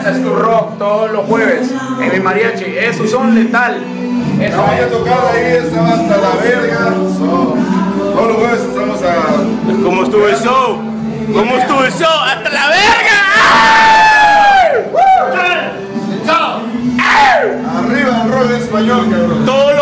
Alianza School Rock todos los jueves en mi mariachi. Esos son letal. Eso No, ya tocado ahí, estaba hasta la verga. So, todos los jueves estamos a. ¿Cómo estuvo el show? ¿Cómo estuvo el show? ¡Hasta la verga! Arriba el rock español, cabrón! Todos